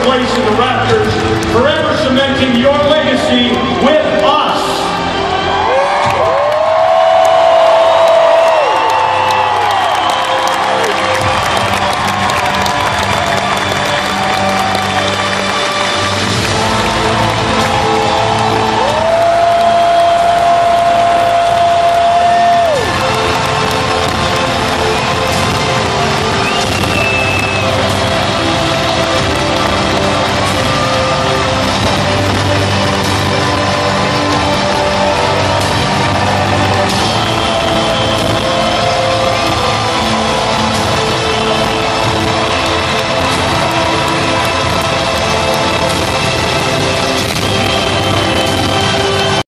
take place in the Raptors.